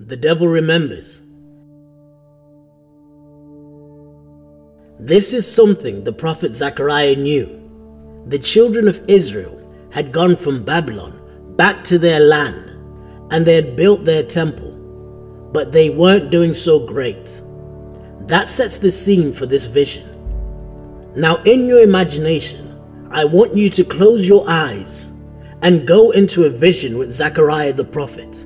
The devil remembers. This is something the prophet Zechariah knew. The children of Israel had gone from Babylon back to their land and they had built their temple, but they weren't doing so great. That sets the scene for this vision. Now, in your imagination, I want you to close your eyes and go into a vision with Zechariah the prophet.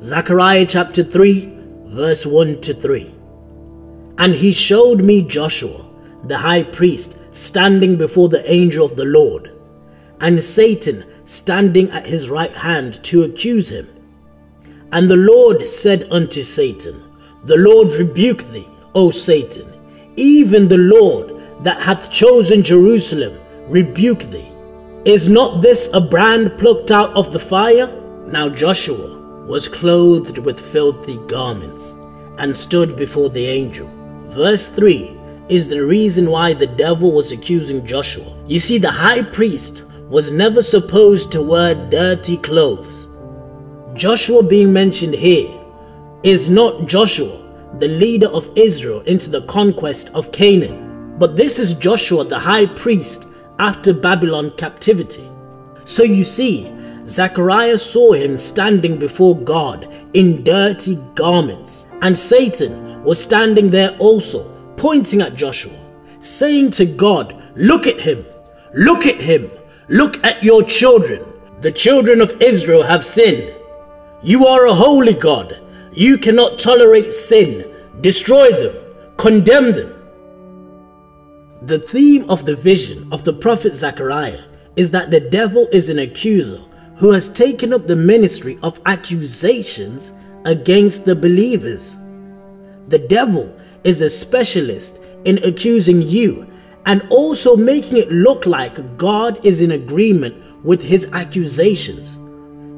Zechariah chapter 3, verse 1 to 3. And he showed me Joshua, the high priest, standing before the angel of the Lord, and Satan standing at his right hand to accuse him. And the Lord said unto Satan, The Lord rebuke thee, O Satan, even the Lord that hath chosen Jerusalem rebuke thee. Is not this a brand plucked out of the fire? Now Joshua was clothed with filthy garments and stood before the angel. Verse 3 is the reason why the devil was accusing Joshua. You see, the high priest was never supposed to wear dirty clothes. Joshua being mentioned here is not Joshua, the leader of Israel into the conquest of Canaan, but this is Joshua the high priest after Babylon captivity. So you see, Zechariah saw him standing before God in dirty garments, and Satan was standing there also, pointing at Joshua, saying to God, Look at him, look at him, look at your children. The children of Israel have sinned. You are a holy God. You cannot tolerate sin. Destroy them, condemn them. The theme of the vision of the prophet Zechariah is that the devil is an accuser who has taken up the ministry of accusations against the believers. The devil is a specialist in accusing you and also making it look like God is in agreement with his accusations.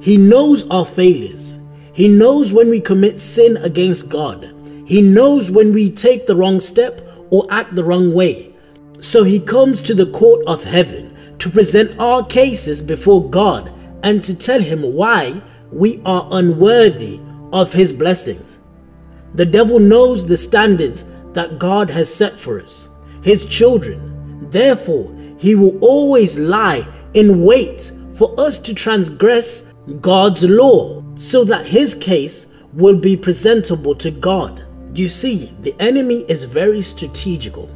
He knows our failures. He knows when we commit sin against God. He knows when we take the wrong step or act the wrong way. So he comes to the court of heaven to present our cases before God and to tell him why we are unworthy of his blessings. The devil knows the standards that God has set for us, his children. Therefore, he will always lie in wait for us to transgress God's law so that his case will be presentable to God. You see, the enemy is very strategical.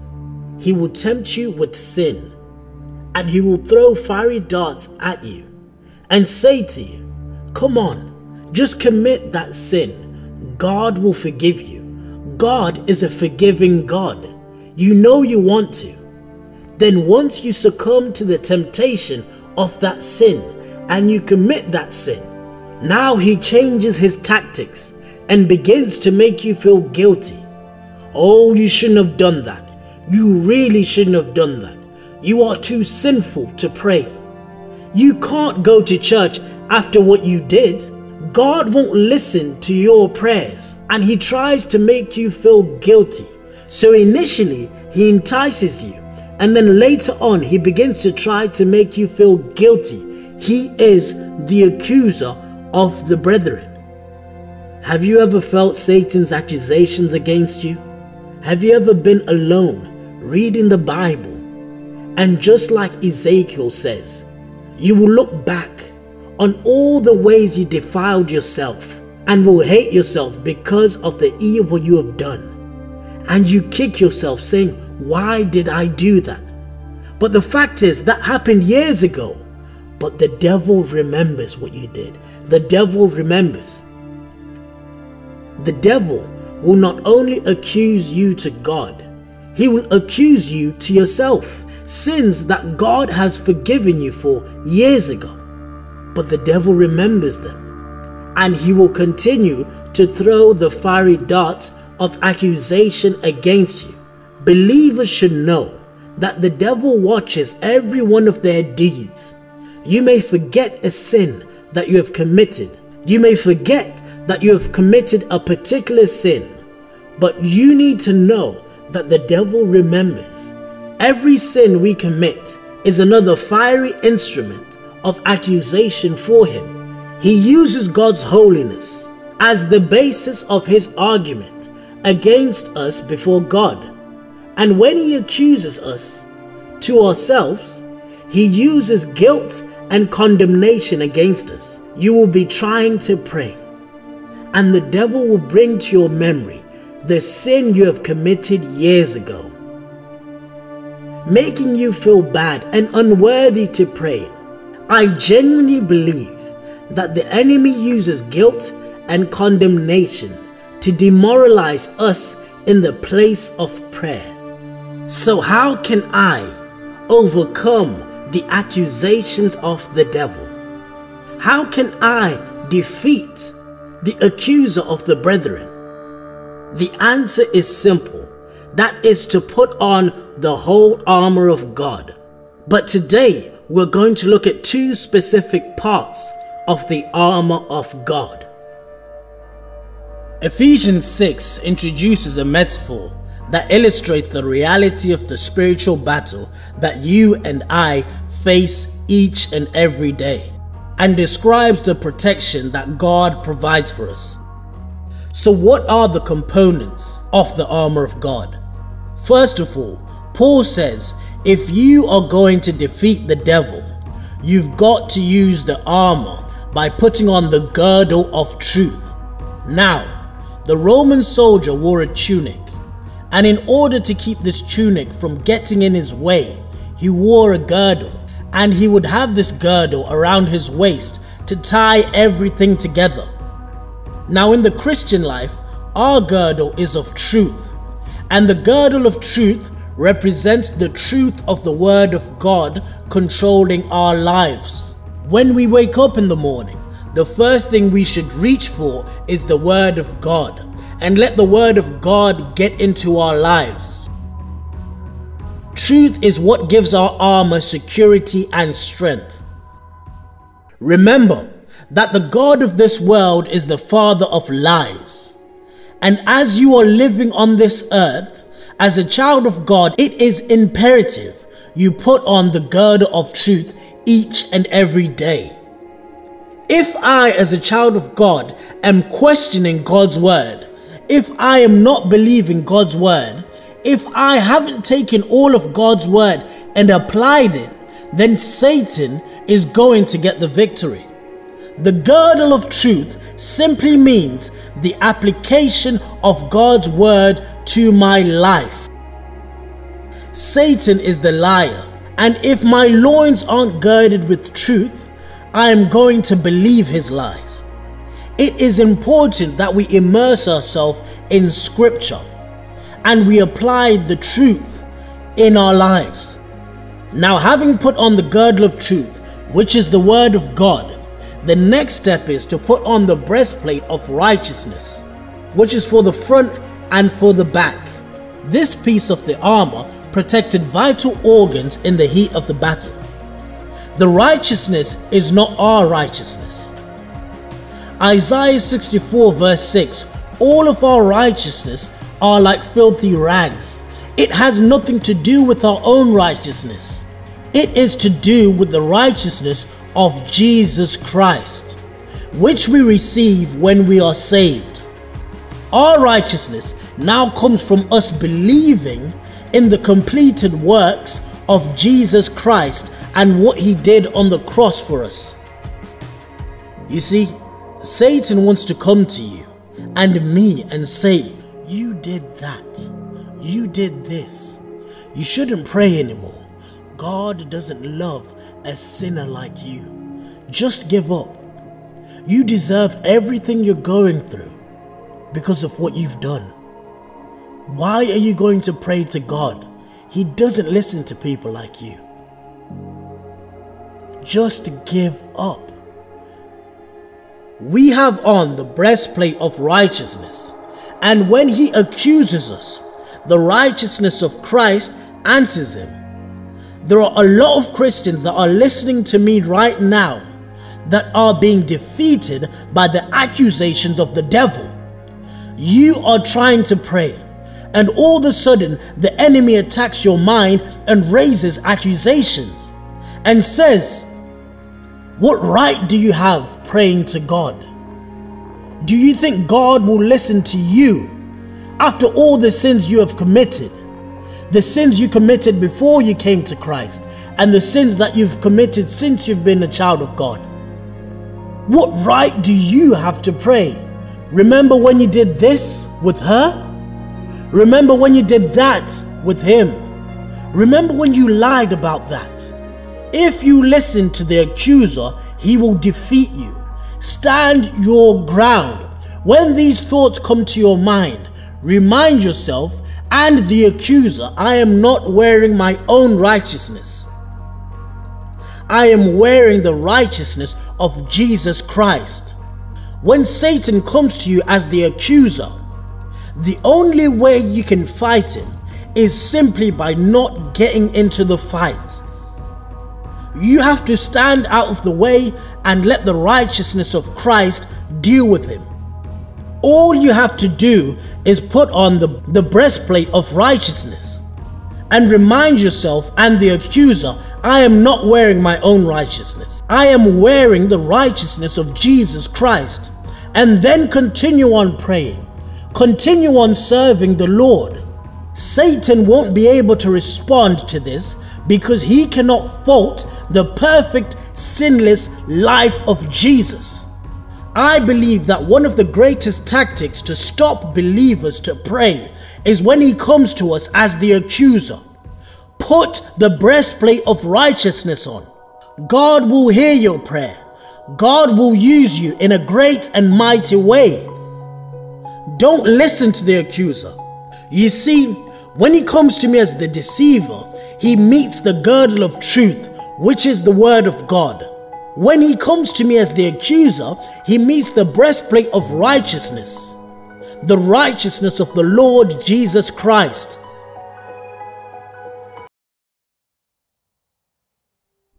He will tempt you with sin and he will throw fiery darts at you and say to you, Come on, just commit that sin God will forgive you. God is a forgiving God. You know you want to. Then once you succumb to the temptation of that sin and you commit that sin, now he changes his tactics and begins to make you feel guilty. Oh, you shouldn't have done that. You really shouldn't have done that. You are too sinful to pray. You can't go to church after what you did. God won't listen to your prayers and He tries to make you feel guilty. So initially, He entices you, and then later on, He begins to try to make you feel guilty. He is the accuser of the brethren. Have you ever felt Satan's accusations against you? Have you ever been alone reading the Bible? And just like Ezekiel says, you will look back on all the ways you defiled yourself and will hate yourself because of the evil you have done. And you kick yourself saying, Why did I do that? But the fact is, that happened years ago. But the devil remembers what you did. The devil remembers. The devil will not only accuse you to God, he will accuse you to yourself. Sins that God has forgiven you for years ago but the devil remembers them. And he will continue to throw the fiery darts of accusation against you. Believers should know that the devil watches every one of their deeds. You may forget a sin that you have committed. You may forget that you have committed a particular sin. But you need to know that the devil remembers. Every sin we commit is another fiery instrument of accusation for him. He uses God's holiness as the basis of his argument against us before God. And when he accuses us to ourselves, he uses guilt and condemnation against us. You will be trying to pray, and the devil will bring to your memory the sin you have committed years ago, making you feel bad and unworthy to pray. I genuinely believe that the enemy uses guilt and condemnation to demoralize us in the place of prayer. So, how can I overcome the accusations of the devil? How can I defeat the accuser of the brethren? The answer is simple that is to put on the whole armor of God. But today, we're going to look at two specific parts of the armor of God. Ephesians 6 introduces a metaphor that illustrates the reality of the spiritual battle that you and I face each and every day and describes the protection that God provides for us. So, what are the components of the armor of God? First of all, Paul says if you are going to defeat the devil, you've got to use the armor by putting on the girdle of truth. Now, the Roman soldier wore a tunic, and in order to keep this tunic from getting in his way, he wore a girdle, and he would have this girdle around his waist to tie everything together. Now, in the Christian life, our girdle is of truth, and the girdle of truth represents the truth of the Word of God controlling our lives. When we wake up in the morning, the first thing we should reach for is the Word of God and let the Word of God get into our lives. Truth is what gives our armor security and strength. Remember that the God of this world is the father of lies. And as you are living on this earth, as a child of God, it is imperative you put on the girdle of truth each and every day. If I, as a child of God, am questioning God's word, if I am not believing God's word, if I haven't taken all of God's word and applied it, then Satan is going to get the victory. The girdle of truth simply means the application of God's word to my life. Satan is the liar and if my loins aren't girded with truth, I am going to believe his lies. It is important that we immerse ourselves in scripture and we apply the truth in our lives. Now, having put on the girdle of truth, which is the word of God, the next step is to put on the breastplate of righteousness, which is for the front and for the back. This piece of the armor protected vital organs in the heat of the battle. The righteousness is not our righteousness. Isaiah 64 verse 6 All of our righteousness are like filthy rags. It has nothing to do with our own righteousness. It is to do with the righteousness of Jesus Christ, which we receive when we are saved. Our righteousness now comes from us believing in the completed works of Jesus Christ and what he did on the cross for us. You see, Satan wants to come to you and me and say, You did that. You did this. You shouldn't pray anymore. God doesn't love a sinner like you. Just give up. You deserve everything you're going through because of what you've done. Why are you going to pray to God? He doesn't listen to people like you. Just give up. We have on the breastplate of righteousness, and when he accuses us, the righteousness of Christ answers him. There are a lot of Christians that are listening to me right now that are being defeated by the accusations of the devil. You are trying to pray and all of a sudden the enemy attacks your mind and raises accusations and says, What right do you have praying to God? Do you think God will listen to you after all the sins you have committed? The sins you committed before you came to Christ, and the sins that you've committed since you've been a child of God. What right do you have to pray? Remember when you did this with her? Remember when you did that with him? Remember when you lied about that? If you listen to the accuser, he will defeat you. Stand your ground. When these thoughts come to your mind, remind yourself and the accuser, I am not wearing my own righteousness. I am wearing the righteousness of Jesus Christ. When Satan comes to you as the accuser, the only way you can fight him is simply by not getting into the fight. You have to stand out of the way and let the righteousness of Christ deal with him. All you have to do is put on the, the breastplate of righteousness and remind yourself and the accuser I am not wearing my own righteousness. I am wearing the righteousness of Jesus Christ. And then continue on praying. Continue on serving the Lord. Satan won't be able to respond to this because he cannot fault the perfect, sinless life of Jesus. I believe that one of the greatest tactics to stop believers to pray is when he comes to us as the accuser. Put the breastplate of righteousness on. God will hear your prayer. God will use you in a great and mighty way. Don't listen to the accuser. You see, when he comes to me as the deceiver, he meets the girdle of truth, which is the word of God. When he comes to me as the accuser, he meets the breastplate of righteousness, the righteousness of the Lord Jesus Christ.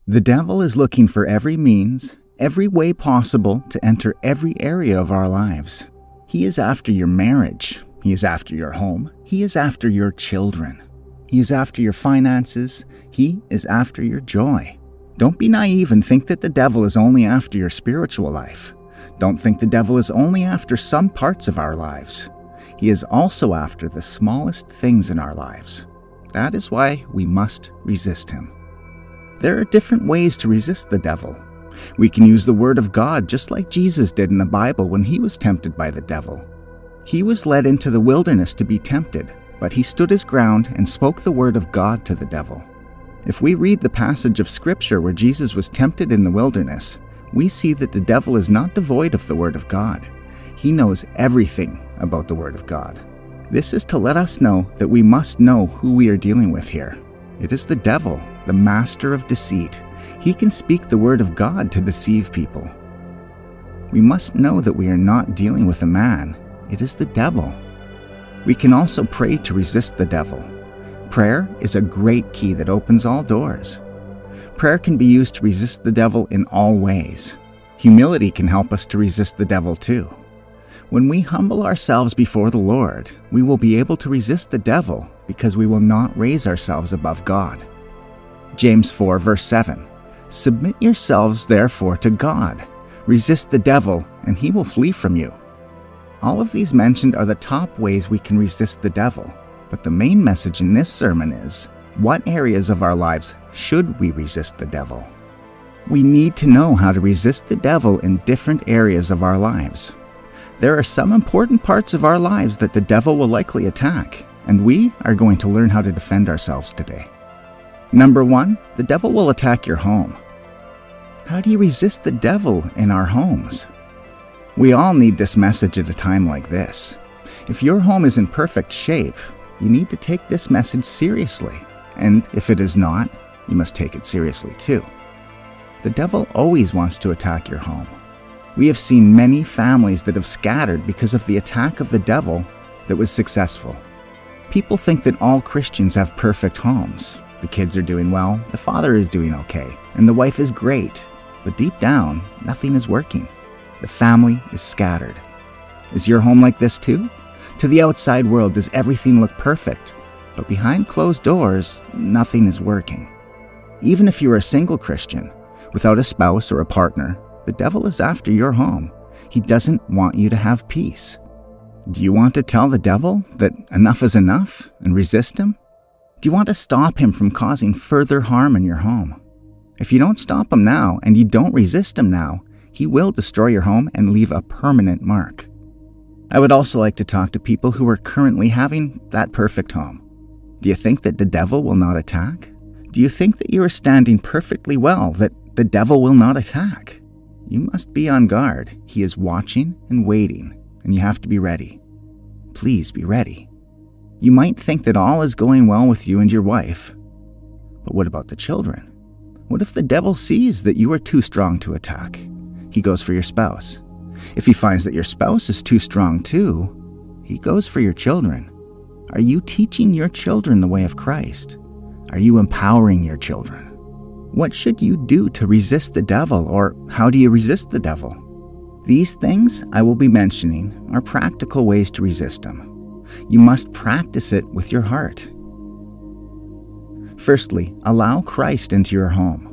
The devil is looking for every means, every way possible to enter every area of our lives. He is after your marriage. He is after your home. He is after your children. He is after your finances. He is after your joy. Don't be naive and think that the devil is only after your spiritual life. Don't think the devil is only after some parts of our lives. He is also after the smallest things in our lives. That is why we must resist him. There are different ways to resist the devil. We can use the Word of God just like Jesus did in the Bible when he was tempted by the devil. He was led into the wilderness to be tempted, but he stood his ground and spoke the Word of God to the devil. If we read the passage of Scripture where Jesus was tempted in the wilderness, we see that the devil is not devoid of the Word of God. He knows everything about the Word of God. This is to let us know that we must know who we are dealing with here. It is the devil the master of deceit. He can speak the word of God to deceive people. We must know that we are not dealing with a man, it is the devil. We can also pray to resist the devil. Prayer is a great key that opens all doors. Prayer can be used to resist the devil in all ways. Humility can help us to resist the devil too. When we humble ourselves before the Lord, we will be able to resist the devil because we will not raise ourselves above God. James 4, verse 7. Submit yourselves therefore to God. Resist the devil, and he will flee from you. All of these mentioned are the top ways we can resist the devil, but the main message in this sermon is what areas of our lives should we resist the devil? We need to know how to resist the devil in different areas of our lives. There are some important parts of our lives that the devil will likely attack, and we are going to learn how to defend ourselves today. Number one, the devil will attack your home. How do you resist the devil in our homes? We all need this message at a time like this. If your home is in perfect shape, you need to take this message seriously. And if it is not, you must take it seriously too. The devil always wants to attack your home. We have seen many families that have scattered because of the attack of the devil that was successful. People think that all Christians have perfect homes, the kids are doing well, the father is doing okay, and the wife is great. But deep down, nothing is working. The family is scattered. Is your home like this too? To the outside world, does everything look perfect? But behind closed doors, nothing is working. Even if you're a single Christian, without a spouse or a partner, the devil is after your home. He doesn't want you to have peace. Do you want to tell the devil that enough is enough and resist him? Do you want to stop him from causing further harm in your home? If you don't stop him now and you don't resist him now, he will destroy your home and leave a permanent mark. I would also like to talk to people who are currently having that perfect home. Do you think that the devil will not attack? Do you think that you are standing perfectly well, that the devil will not attack? You must be on guard. He is watching and waiting, and you have to be ready. Please be ready. You might think that all is going well with you and your wife. But what about the children? What if the devil sees that you are too strong to attack? He goes for your spouse. If he finds that your spouse is too strong too, he goes for your children. Are you teaching your children the way of Christ? Are you empowering your children? What should you do to resist the devil, or how do you resist the devil? These things I will be mentioning are practical ways to resist him. You must practice it with your heart. Firstly, allow Christ into your home.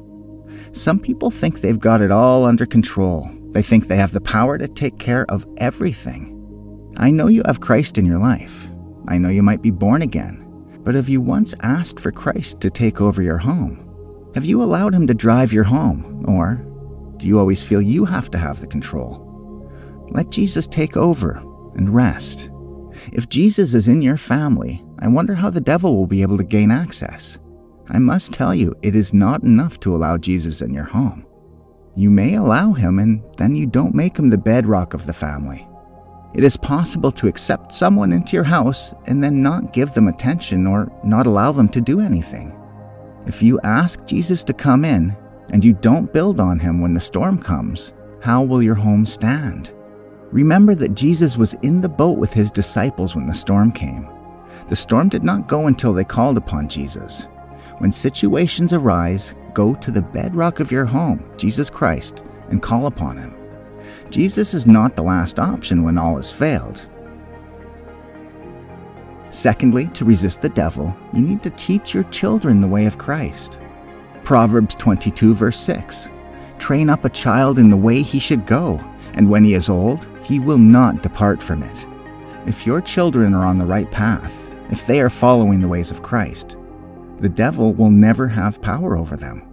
Some people think they've got it all under control. They think they have the power to take care of everything. I know you have Christ in your life. I know you might be born again. But have you once asked for Christ to take over your home? Have you allowed Him to drive your home? Or do you always feel you have to have the control? Let Jesus take over and rest. If Jesus is in your family, I wonder how the devil will be able to gain access. I must tell you, it is not enough to allow Jesus in your home. You may allow him, and then you don't make him the bedrock of the family. It is possible to accept someone into your house and then not give them attention or not allow them to do anything. If you ask Jesus to come in and you don't build on him when the storm comes, how will your home stand? Remember that Jesus was in the boat with his disciples when the storm came. The storm did not go until they called upon Jesus. When situations arise, go to the bedrock of your home, Jesus Christ, and call upon him. Jesus is not the last option when all has failed. Secondly, to resist the devil, you need to teach your children the way of Christ. Proverbs 22, verse 6 Train up a child in the way he should go, and when he is old, he will not depart from it. If your children are on the right path, if they are following the ways of Christ, the devil will never have power over them.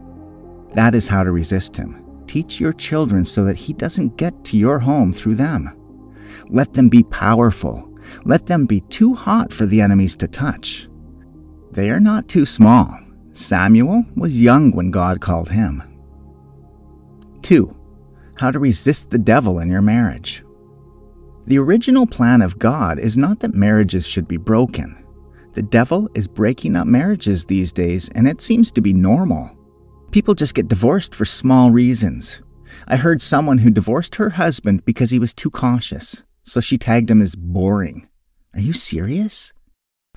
That is how to resist him. Teach your children so that He doesn't get to your home through them. Let them be powerful. Let them be too hot for the enemies to touch. They are not too small. Samuel was young when God called him. 2. How to resist the devil in your marriage. The original plan of God is not that marriages should be broken. The devil is breaking up marriages these days, and it seems to be normal. People just get divorced for small reasons. I heard someone who divorced her husband because he was too cautious, so she tagged him as boring. Are you serious?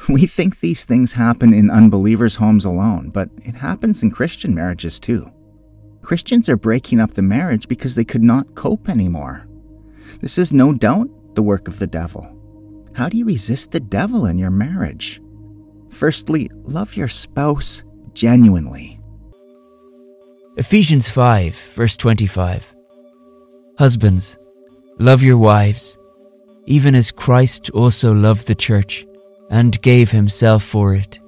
We think these things happen in unbelievers' homes alone, but it happens in Christian marriages too. Christians are breaking up the marriage because they could not cope anymore. This is no doubt the work of the devil. How do you resist the devil in your marriage? Firstly, love your spouse genuinely. Ephesians 5, verse 25. Husbands, love your wives, even as Christ also loved the church and gave himself for it.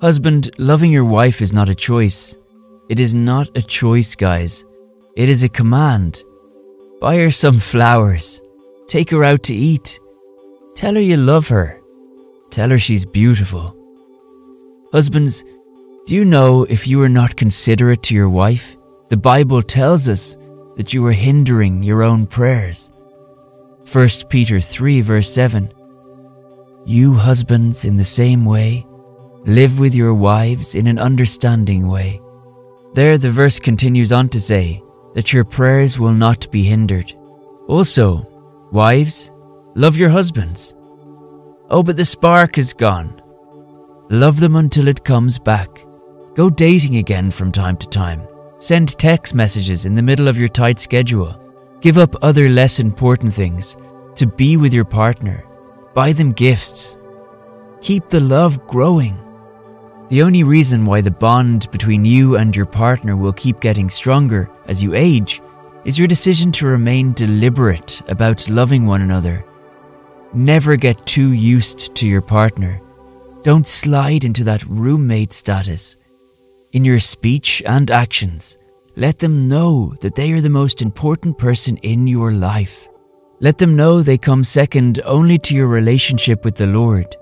Husband, loving your wife is not a choice. It is not a choice, guys. It is a command. Buy her some flowers. Take her out to eat. Tell her you love her. Tell her she's beautiful. Husbands, do you know if you are not considerate to your wife, the Bible tells us that you are hindering your own prayers? 1 Peter 3, verse 7. You husbands, in the same way, live with your wives in an understanding way. There, the verse continues on to say that your prayers will not be hindered. Also, wives, love your husbands. Oh, but the spark is gone. Love them until it comes back. Go dating again from time to time. Send text messages in the middle of your tight schedule. Give up other less important things to be with your partner. Buy them gifts. Keep the love growing. The only reason why the bond between you and your partner will keep getting stronger as you age is your decision to remain deliberate about loving one another. Never get too used to your partner. Don't slide into that roommate status. In your speech and actions, let them know that they are the most important person in your life. Let them know they come second only to your relationship with the Lord.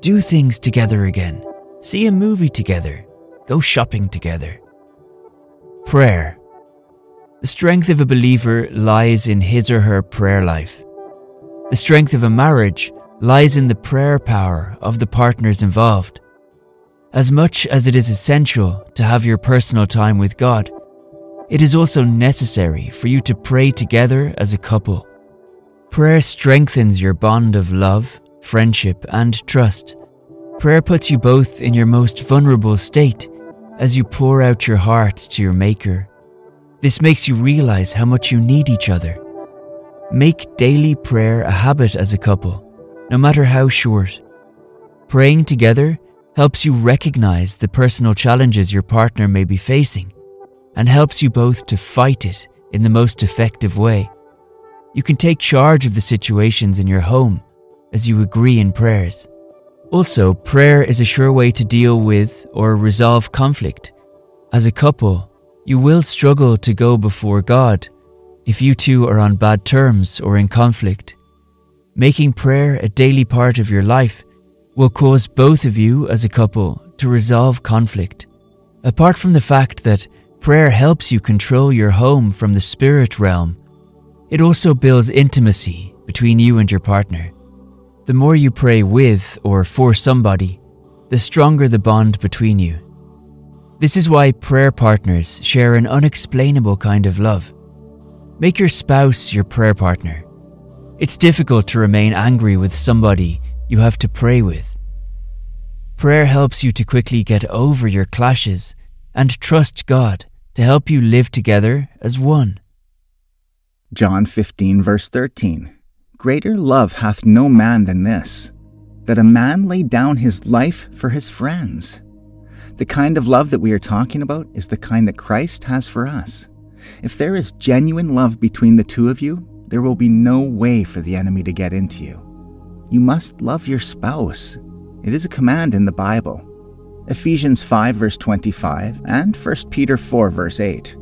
Do things together again. See a movie together. Go shopping together. Prayer. The strength of a believer lies in his or her prayer life. The strength of a marriage lies in the prayer power of the partners involved. As much as it is essential to have your personal time with God, it is also necessary for you to pray together as a couple. Prayer strengthens your bond of love, friendship, and trust. Prayer puts you both in your most vulnerable state as you pour out your heart to your Maker this makes you realize how much you need each other. Make daily prayer a habit as a couple, no matter how short. Praying together helps you recognize the personal challenges your partner may be facing and helps you both to fight it in the most effective way. You can take charge of the situations in your home as you agree in prayers. Also, prayer is a sure way to deal with or resolve conflict. As a couple, you will struggle to go before God if you two are on bad terms or in conflict. Making prayer a daily part of your life will cause both of you as a couple to resolve conflict. Apart from the fact that prayer helps you control your home from the spirit realm, it also builds intimacy between you and your partner. The more you pray with or for somebody, the stronger the bond between you. This is why prayer partners share an unexplainable kind of love. Make your spouse your prayer partner. It's difficult to remain angry with somebody you have to pray with. Prayer helps you to quickly get over your clashes and trust God to help you live together as one. John 15, verse 13 Greater love hath no man than this, that a man lay down his life for his friends. The kind of love that we are talking about is the kind that Christ has for us. If there is genuine love between the two of you, there will be no way for the enemy to get into you. You must love your spouse. It is a command in the Bible. Ephesians 5, verse 25, and 1 Peter 4, verse 8.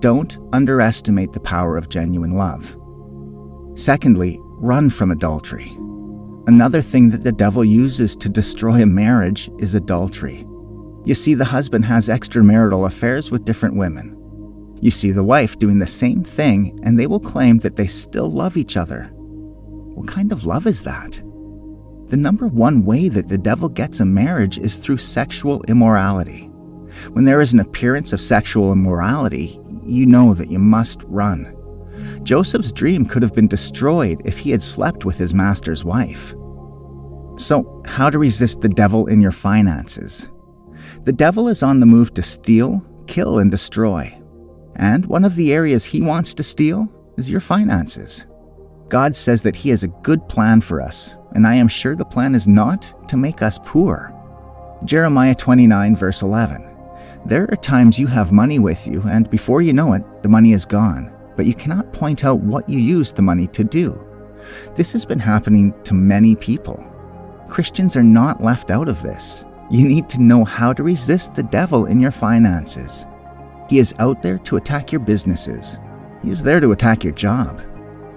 Don't underestimate the power of genuine love. Secondly, run from adultery. Another thing that the devil uses to destroy a marriage is adultery. You see, the husband has extramarital affairs with different women. You see the wife doing the same thing, and they will claim that they still love each other. What kind of love is that? The number one way that the devil gets a marriage is through sexual immorality. When there is an appearance of sexual immorality, you know that you must run. Joseph's dream could have been destroyed if he had slept with his master's wife. So, how to resist the devil in your finances? The devil is on the move to steal, kill, and destroy. And one of the areas he wants to steal is your finances. God says that He has a good plan for us, and I am sure the plan is not to make us poor. Jeremiah 29, verse 11. There are times you have money with you, and before you know it, the money is gone, but you cannot point out what you used the money to do. This has been happening to many people. Christians are not left out of this. You need to know how to resist the devil in your finances. He is out there to attack your businesses. He is there to attack your job.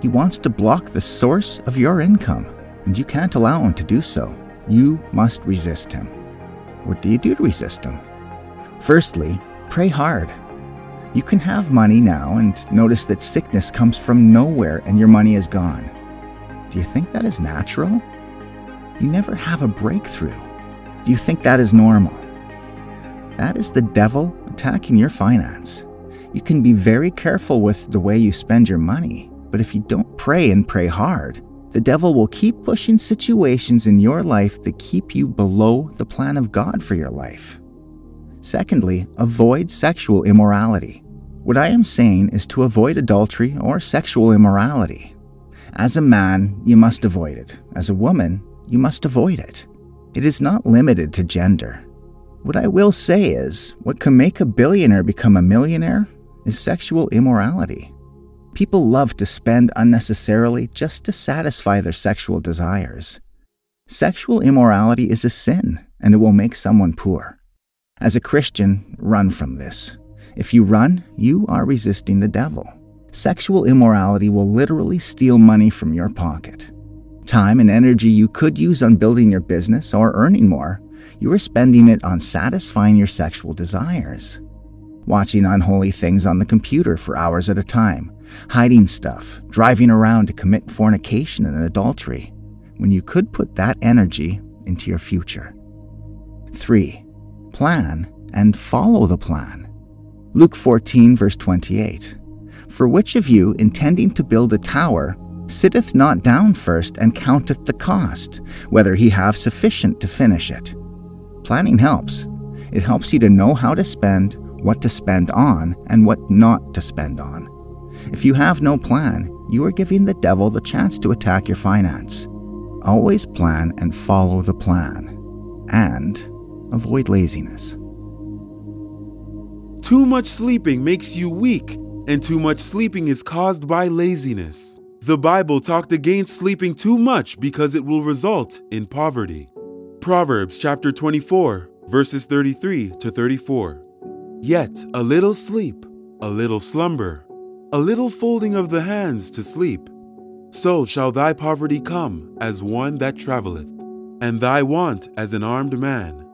He wants to block the source of your income, and you can't allow him to do so. You must resist him. What do you do to resist him? Firstly, pray hard. You can have money now and notice that sickness comes from nowhere and your money is gone. Do you think that is natural? You never have a breakthrough. Do you think that is normal? That is the devil attacking your finance. You can be very careful with the way you spend your money, but if you don't pray and pray hard, the devil will keep pushing situations in your life that keep you below the plan of God for your life. Secondly, avoid sexual immorality. What I am saying is to avoid adultery or sexual immorality. As a man, you must avoid it. As a woman, you must avoid it. It is not limited to gender. What I will say is, what can make a billionaire become a millionaire is sexual immorality. People love to spend unnecessarily just to satisfy their sexual desires. Sexual immorality is a sin, and it will make someone poor. As a Christian, run from this. If you run, you are resisting the devil. Sexual immorality will literally steal money from your pocket. Time and energy you could use on building your business or earning more, you are spending it on satisfying your sexual desires. Watching unholy things on the computer for hours at a time, hiding stuff, driving around to commit fornication and adultery, when you could put that energy into your future. 3. Plan and follow the plan. Luke 14, verse 28. For which of you, intending to build a tower, sitteth not down first and counteth the cost, whether he have sufficient to finish it? Planning helps. It helps you to know how to spend, what to spend on, and what not to spend on. If you have no plan, you are giving the devil the chance to attack your finance. Always plan and follow the plan. And avoid laziness. Too much sleeping makes you weak and too much sleeping is caused by laziness. The Bible talked against sleeping too much because it will result in poverty. Proverbs chapter 24, verses 33 to 34. Yet a little sleep, a little slumber, a little folding of the hands to sleep. So shall thy poverty come as one that travelleth, and thy want as an armed man.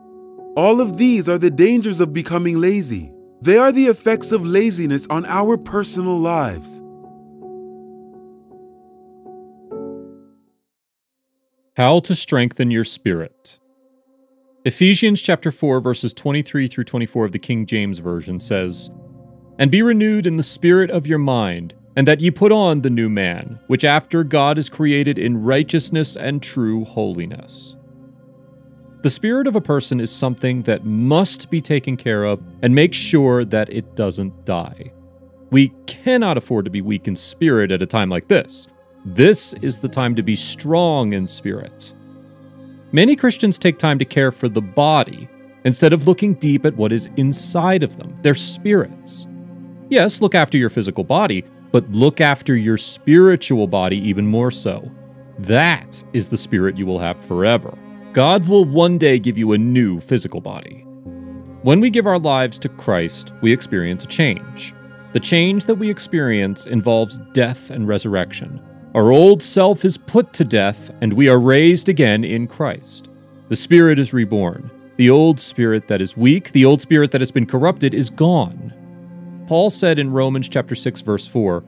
All of these are the dangers of becoming lazy. They are the effects of laziness on our personal lives. How to strengthen your spirit. Ephesians chapter 4 verses 23 through 24 of the King James version says, "And be renewed in the spirit of your mind, and that ye put on the new man, which after God is created in righteousness and true holiness." The spirit of a person is something that must be taken care of and make sure that it doesn't die. We cannot afford to be weak in spirit at a time like this. This is the time to be strong in spirit. Many Christians take time to care for the body instead of looking deep at what is inside of them, their spirits. Yes, look after your physical body, but look after your spiritual body even more so. That is the spirit you will have forever. God will one day give you a new physical body. When we give our lives to Christ, we experience a change. The change that we experience involves death and resurrection. Our old self is put to death, and we are raised again in Christ. The Spirit is reborn. The old spirit that is weak, the old spirit that has been corrupted, is gone. Paul said in Romans chapter 6 verse 4,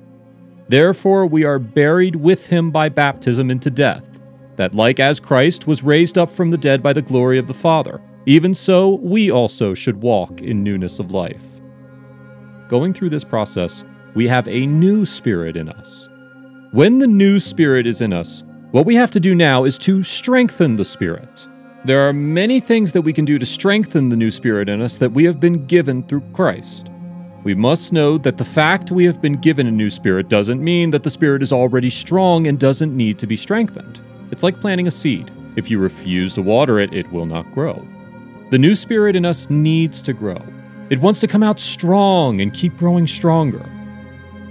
Therefore we are buried with him by baptism into death that like as Christ was raised up from the dead by the glory of the Father, even so we also should walk in newness of life. Going through this process, we have a new spirit in us. When the new spirit is in us, what we have to do now is to strengthen the spirit. There are many things that we can do to strengthen the new spirit in us that we have been given through Christ. We must know that the fact we have been given a new spirit doesn't mean that the spirit is already strong and doesn't need to be strengthened. It's like planting a seed. If you refuse to water it, it will not grow. The new spirit in us needs to grow. It wants to come out strong and keep growing stronger.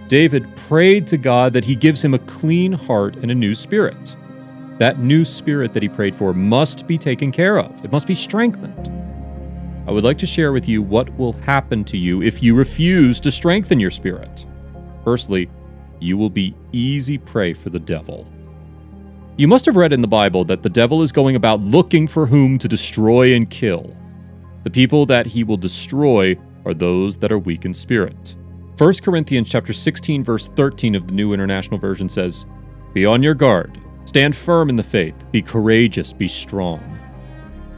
David prayed to God that he gives him a clean heart and a new spirit. That new spirit that he prayed for must be taken care of, it must be strengthened. I would like to share with you what will happen to you if you refuse to strengthen your spirit. Firstly, you will be easy prey for the devil. You must have read in the Bible that the devil is going about looking for whom to destroy and kill. The people that he will destroy are those that are weak in spirit. 1 Corinthians chapter 16 verse 13 of the New International Version says, "Be on your guard, stand firm in the faith, be courageous, be strong."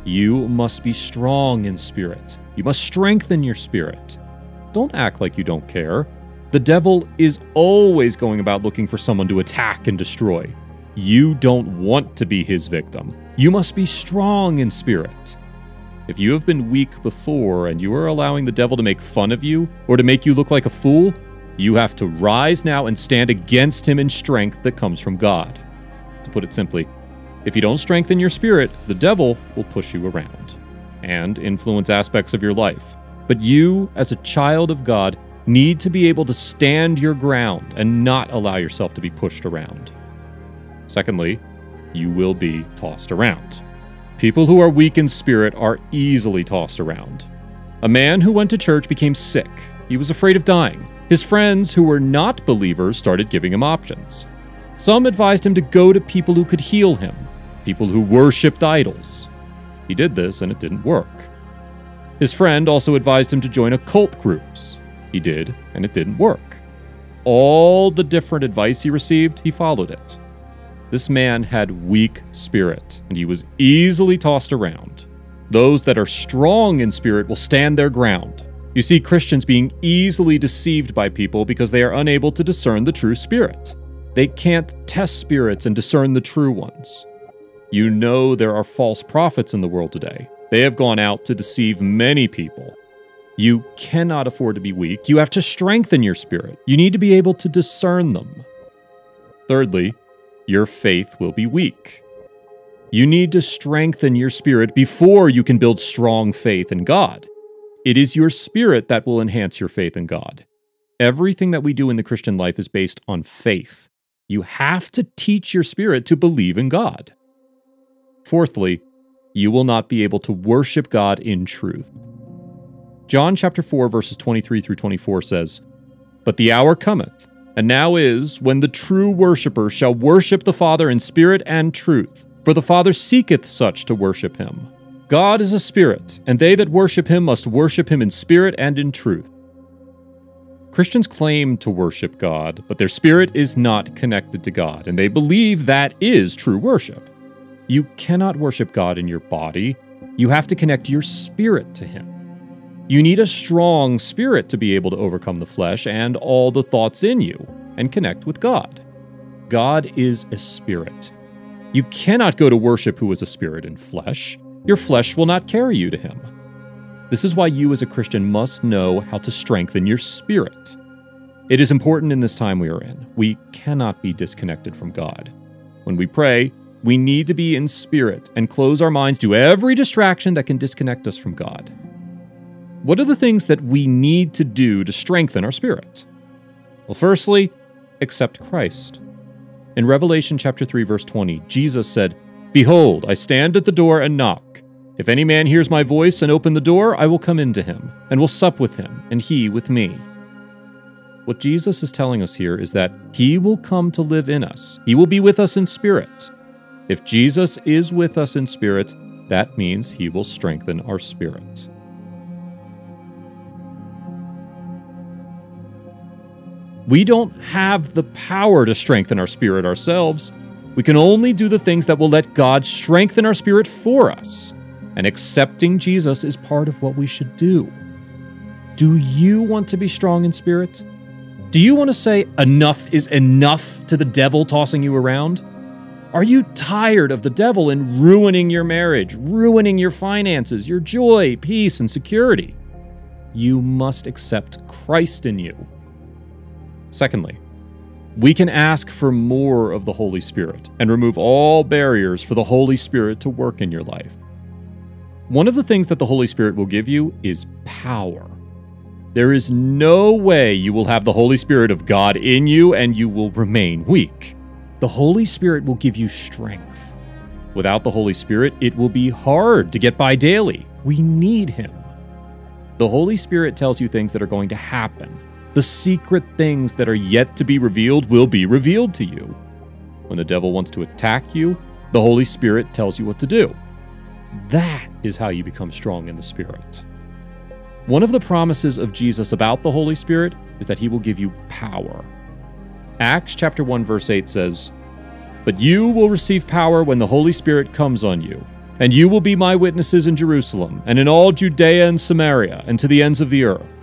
You must be strong in spirit. You must strengthen your spirit. Don't act like you don't care. The devil is always going about looking for someone to attack and destroy. You don't want to be his victim. You must be strong in spirit. If you have been weak before and you are allowing the devil to make fun of you or to make you look like a fool, you have to rise now and stand against him in strength that comes from God. To put it simply, if you don't strengthen your spirit, the devil will push you around and influence aspects of your life. But you, as a child of God, need to be able to stand your ground and not allow yourself to be pushed around. Secondly, you will be tossed around. People who are weak in spirit are easily tossed around. A man who went to church became sick. He was afraid of dying. His friends, who were not believers, started giving him options. Some advised him to go to people who could heal him, people who worshipped idols. He did this and it didn't work. His friend also advised him to join occult groups. He did, and it didn't work. All the different advice he received, he followed it. This man had weak spirit, and he was easily tossed around. Those that are strong in spirit will stand their ground. You see Christians being easily deceived by people because they are unable to discern the true spirit. They can't test spirits and discern the true ones. You know there are false prophets in the world today. They have gone out to deceive many people. You cannot afford to be weak. You have to strengthen your spirit. You need to be able to discern them. Thirdly, your faith will be weak. You need to strengthen your spirit before you can build strong faith in God. It is your spirit that will enhance your faith in God. Everything that we do in the Christian life is based on faith. You have to teach your spirit to believe in God. Fourthly, you will not be able to worship God in truth. John chapter 4 verses 23 through 24 says, "But the hour cometh, and now is, when the true worshipper shall worship the Father in spirit and truth, for the Father seeketh such to worship him. God is a spirit, and they that worship him must worship him in spirit and in truth." Christians claim to worship God, but their spirit is not connected to God, and they believe that is true worship. You cannot worship God in your body. You have to connect your spirit to Him. You need a strong spirit to be able to overcome the flesh and all the thoughts in you and connect with God. God is a spirit. You cannot go to worship who is a spirit in flesh. Your flesh will not carry you to Him. This is why you, as a Christian, must know how to strengthen your spirit. It is important in this time we are in. We cannot be disconnected from God. When we pray, we need to be in spirit and close our minds to every distraction that can disconnect us from God. What are the things that we need to do to strengthen our spirit? Well, firstly, accept Christ. In Revelation chapter 3 verse 20, Jesus said, "Behold, I stand at the door and knock. If any man hears my voice and open the door, I will come into him, and will sup with him, and he with me." What Jesus is telling us here is that he will come to live in us. He will be with us in spirit. If Jesus is with us in spirit, that means he will strengthen our spirit. We don't have the power to strengthen our spirit ourselves. We can only do the things that will let God strengthen our spirit for us. And accepting Jesus is part of what we should do. Do you want to be strong in spirit? Do you want to say enough is enough to the devil tossing you around? Are you tired of the devil in ruining your marriage, ruining your finances, your joy, peace, and security? You must accept Christ in you. Secondly, we can ask for more of the Holy Spirit and remove all barriers for the Holy Spirit to work in your life. One of the things that the Holy Spirit will give you is power. There is no way you will have the Holy Spirit of God in you and you will remain weak. The Holy Spirit will give you strength. Without the Holy Spirit, it will be hard to get by daily. We need Him. The Holy Spirit tells you things that are going to happen. The secret things that are yet to be revealed will be revealed to you. When the devil wants to attack you, the Holy Spirit tells you what to do. That is how you become strong in the Spirit. One of the promises of Jesus about the Holy Spirit is that he will give you power. Acts chapter 1 verse 8 says, "But you will receive power when the Holy Spirit comes on you, and you will be my witnesses in Jerusalem and in all Judea and Samaria and to the ends of the earth."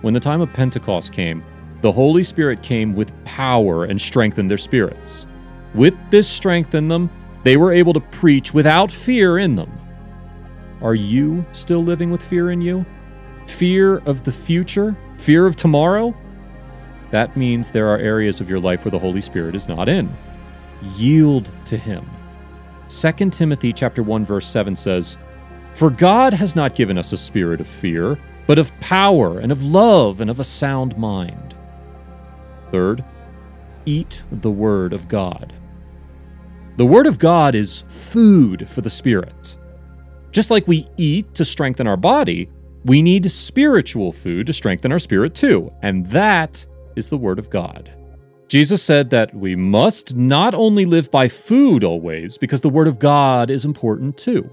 When the time of Pentecost came, the Holy Spirit came with power and strengthened their spirits. With this strength in them, they were able to preach without fear in them. Are you still living with fear in you? Fear of the future? Fear of tomorrow? That means there are areas of your life where the Holy Spirit is not in. Yield to him. 2 Timothy chapter 1 verse 7 says, "For God has not given us a spirit of fear, but of power and of love and of a sound mind. Third, eat the Word of God. The Word of God is food for the Spirit. Just like we eat to strengthen our body, we need spiritual food to strengthen our spirit too, and that is the Word of God. Jesus said that we must not only live by food always, because the Word of God is important too.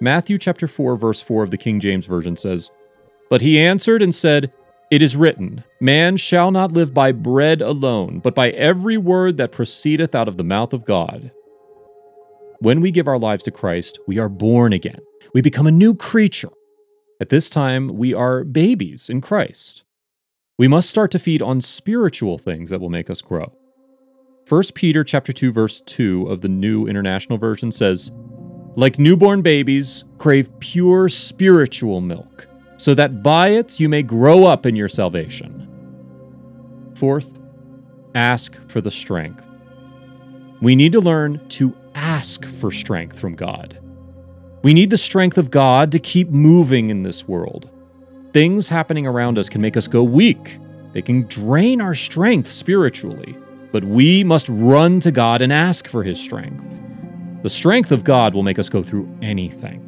Matthew chapter 4 verse 4 of the King James Version says, but he answered and said, It is written, Man shall not live by bread alone, but by every word that proceedeth out of the mouth of God. When we give our lives to Christ, we are born again. We become a new creature. At this time, we are babies in Christ. We must start to feed on spiritual things that will make us grow. 1 Peter chapter 2 verse 2 of the New International Version says, "Like newborn babies, crave pure spiritual milk, so that by it you may grow up in your salvation. Fourth, ask for the strength. We need to learn to ask for strength from God. We need the strength of God to keep moving in this world. Things happening around us can make us go weak. They can drain our strength spiritually, but we must run to God and ask for His strength. The strength of God will make us go through anything.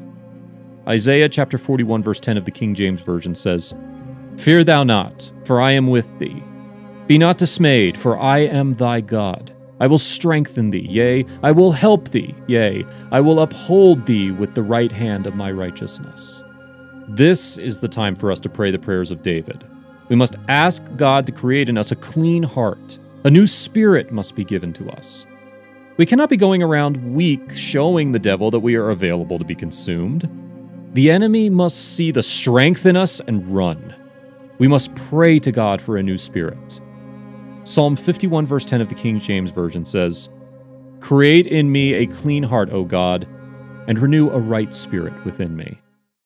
Isaiah chapter 41, verse 10 of the King James Version says, Fear thou not, for I am with thee. Be not dismayed, for I am thy God. I will strengthen thee, yea, I will help thee, yea, I will uphold thee with the right hand of my righteousness. This is the time for us to pray the prayers of David. We must ask God to create in us a clean heart. A new spirit must be given to us. We cannot be going around weak, showing the devil that we are available to be consumed. The enemy must see the strength in us and run. We must pray to God for a new spirit. Psalm 51, verse 10 of the King James Version says, Create in me a clean heart, O God, and renew a right spirit within me.